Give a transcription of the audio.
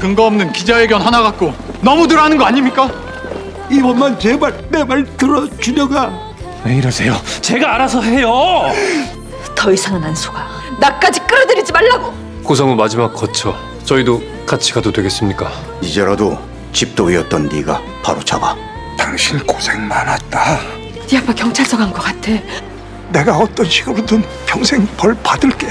근거 없는 기자회견 하나 갖고 너무들 하는 거 아닙니까? 이번만 제발 내 말 들어주려가 왜 이러세요? 제가 알아서 해요. 더 이상은 안 속아. 나까지 끌어들이지 말라고. 고성우 마지막 거쳐 저희도 같이 가도 되겠습니까? 이제라도 집도위였던 네가 바로 잡아. 당신 고생 많았다 네 아빠 경찰서 간 것 같아. 내가 어떤 식으로든 평생 벌 받을게